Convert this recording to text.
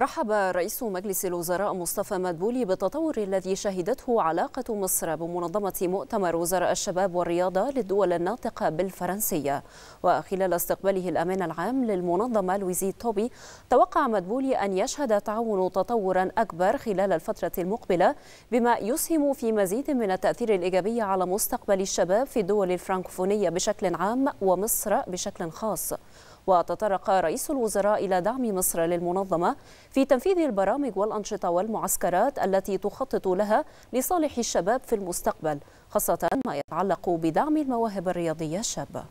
رحب رئيس مجلس الوزراء مصطفى مدبولي بالتطور الذي شهدته علاقة مصر بمنظمة مؤتمر وزراء الشباب والرياضة للدول الناطقة بالفرنسية. وخلال استقباله الأمين العام للمنظمة لويزي توبي توقع مدبولي أن يشهد التعاون تطورا أكبر خلال الفترة المقبلة بما يسهم في مزيد من التأثير الإيجابي على مستقبل الشباب في الدول الفرنكفونية بشكل عام ومصر بشكل خاص. وتطرق رئيس الوزراء إلى دعم مصر للمنظمة في تنفيذ البرامج والأنشطة والمعسكرات التي تخطط لها لصالح الشباب في المستقبل خاصة ما يتعلق بدعم المواهب الرياضية الشابة.